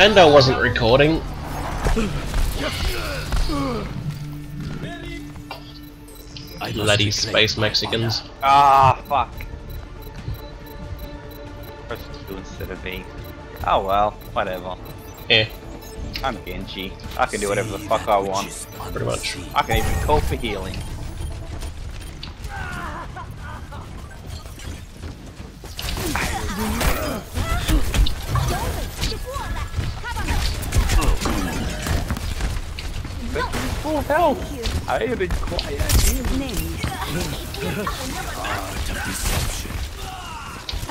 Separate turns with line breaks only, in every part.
And I wasn't recording.
I
Bloody space Mexicans.
Ah, fuck. Press two instead of B. Oh well, whatever.
Yeah,
I'm Genji. I can do whatever the fuck I want.
pretty much.
I can even call for healing. Oh, Full health! I even quiet
Art of deception.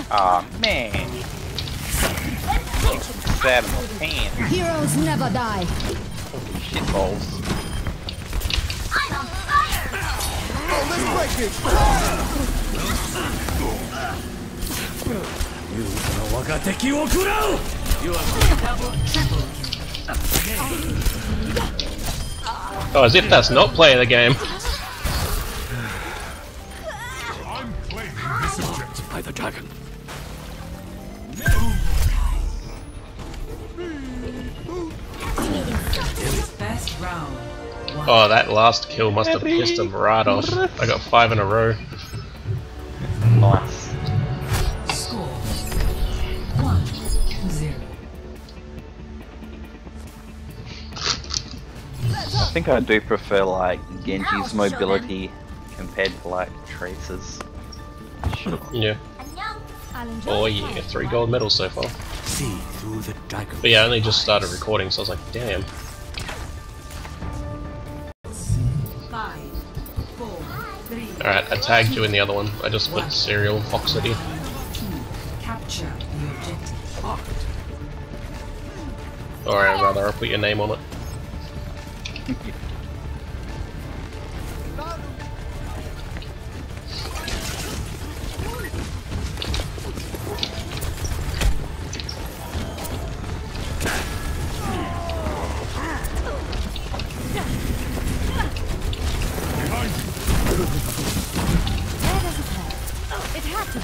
Aw ah, man. Sad in my pants.
Heroes never die.
Shitballs.
Oh, Oh, as if that's not playing the game.
I'm claiming this objective.
By the dragon.
Best round.
Oh, that last kill must have pissed him right off. I got five in a row.
Nice. Think I do prefer like Genji's mobility compared to like Tracer's. Sure.
Yeah. Oh yeah, three gold medals so far.
See through the dragon.
But yeah, I only just started recording, so I was like, damn.
Five. Four. Three.
Alright, I tagged you in the other one. I just put Serial Fox City.
Capture the objective.
Or rather, I'll put your name on it.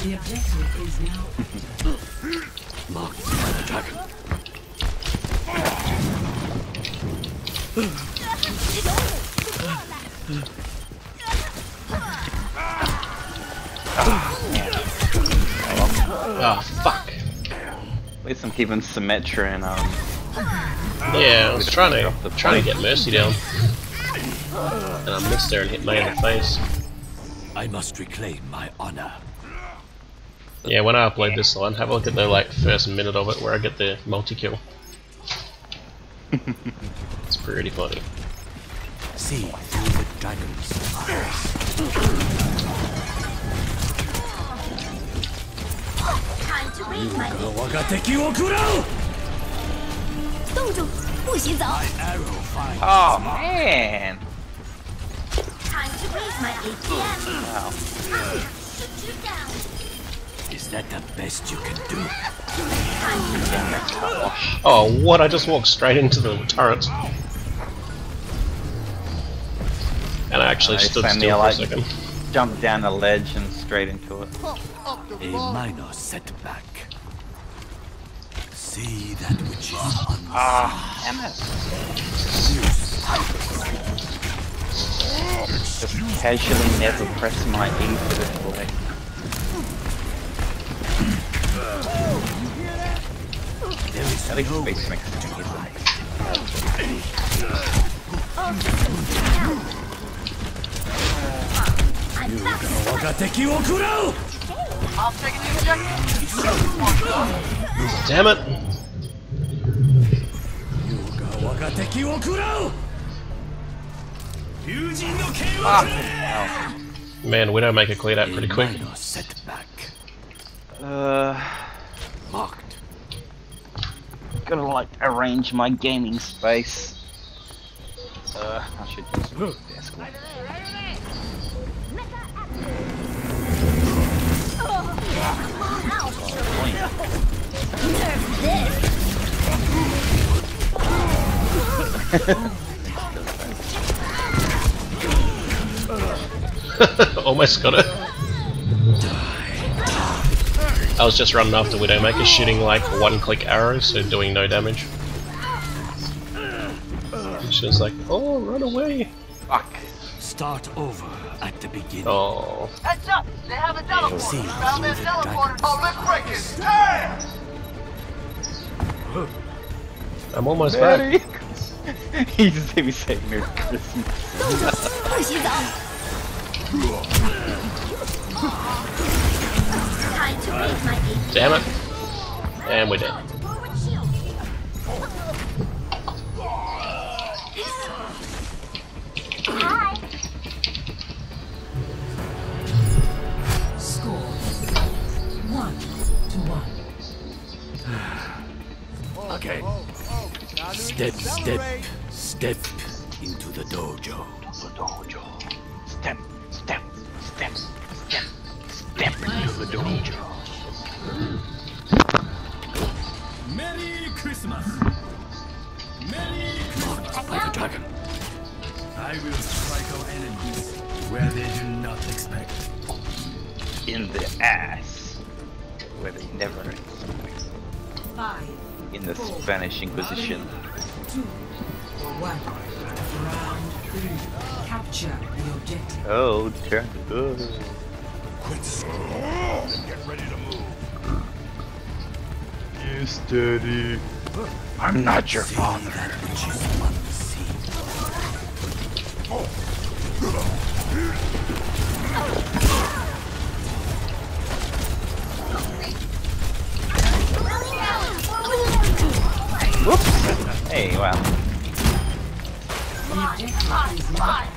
The objective is now
Ah, fuck.
At least I'm keeping Symmetra and um.
Yeah, I was trying to
the
trying to get Mercy down. And I missed her and hit me in the face.
I must reclaim my honor.
Yeah, when I upload this one, have a look at the like first minute of it where I get the multi-kill. it's pretty funny.
See through the dragon's eyes.
Oh man!
Is that the best you can do?
Oh, what? I just walked straight into the turret. And I actually
Nice,
stood still
you're
for a second.
Jump down the ledge and straight into it.
A minor setback. See that which is unseen.
Ah, damn it! Just casually never press my E for the delay.
There is
At least
no
Space
way
Mexican
to
is.
Damn it!
Ah,
Man, Widowmaker cleared out
A
pretty quick.
setback.
Uh,
Marked.
gotta like arrange my gaming space. Uh, I should use desk
Almost got it. I was just running after Widowmaker, shooting like one click arrows, so doing no damage. She was like, oh, run away.
Fuck.
Start over at the beginning.
Oh.
Heads up! They have a teleporter!
See,
Found their
through the
teleporter!
dragons.
Oh, let's break it! Damn!
I'm almost back.
Daddy! he just made me say Merry Christmas.
Damn it. And we're dead.
Okay. Step, step, step into the dojo.
The dojo. Step, step, step, step, step into the dojo.
Merry Christmas! Merry Christmas! By the dragon. I will strike our enemies where they do not expect.
In the ass. Where they never expect.
Five,
In the Spanish Inquisition.
two, one. Round three. Capture the objective.
Oh, turn good.
Quit get ready to move.
You steady. I'm not your father.
That
Whoops. Hey, wow.
The objective is now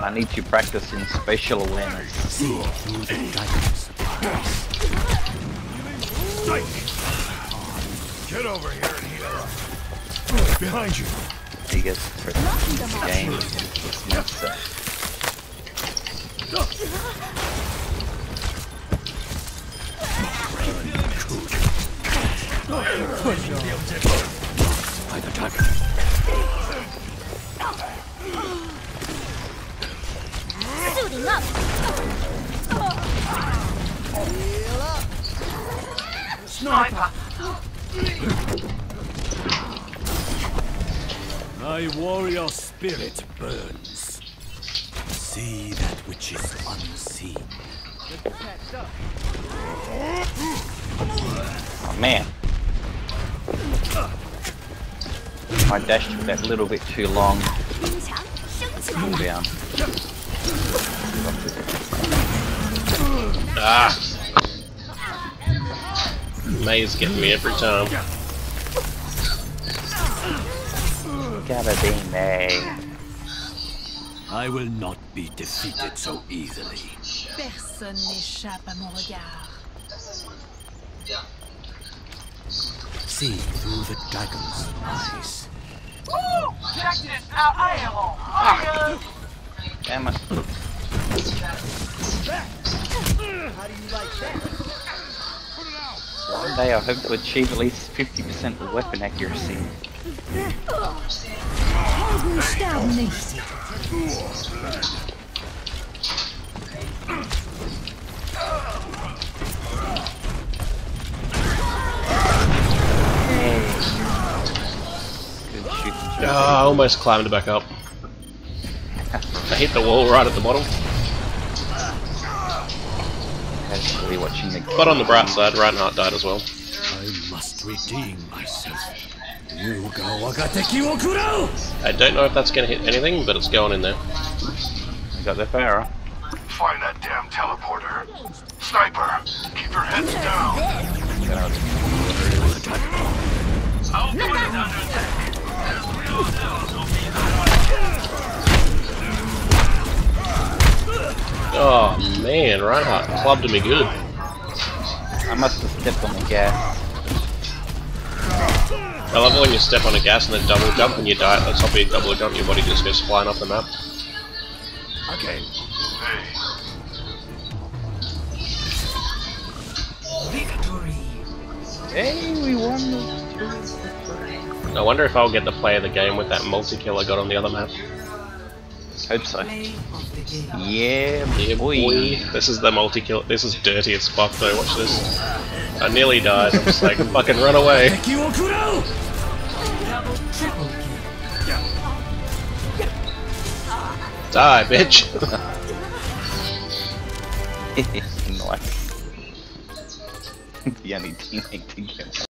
I need to practice in spatial awareness.
See through the dragon's eyes.
Get over here and heal up. Behind you.
Biggest the game. Not so.
By the Sniper. My warrior spirit burns. See that which is unseen.
Oh man. I dashed for that little bit too long. Cool down.
Ah! Mei's getting me every time.
Gotta be May.
I will not be defeated so easily.
Personne n'échappe à mon regard.
See through the dragon's eyes.
Check this out! I am!
Damn it. One day I hope to achieve at least 50% weapon accuracy.
Almost climbed back up. I hit the wall right at the bottom.
Casually watching the
But on the bright side, Reinhardt died as well.
I must redeem myself. Yuga wagateki wo kurau!
I don't know if that's going to hit anything, but it's going in there.
I got the Pharah.
Find that damn teleporter. Sniper, keep your heads down.
Oh man, Reinhardt clubbed me good.
I must have stepped on the gas.
I love it when you step on a gas and then double jump and you die at the top of your double jump, your body just goes flying off the map.
Okay.
Victory.
Hey, we won the
I wonder if I'll get to play of the game with that multi-kill I got on the other map.
Hope so.
Play of the game.
Yeah,
Yeah,
boy.
boy. This is the multi-kill. This is dirty as fuck though, watch this. I nearly died, I'm just like, fucking run away.
Teki wo kurau!
Double, triple kill.
Die, bitch!
nice. the only teammate to get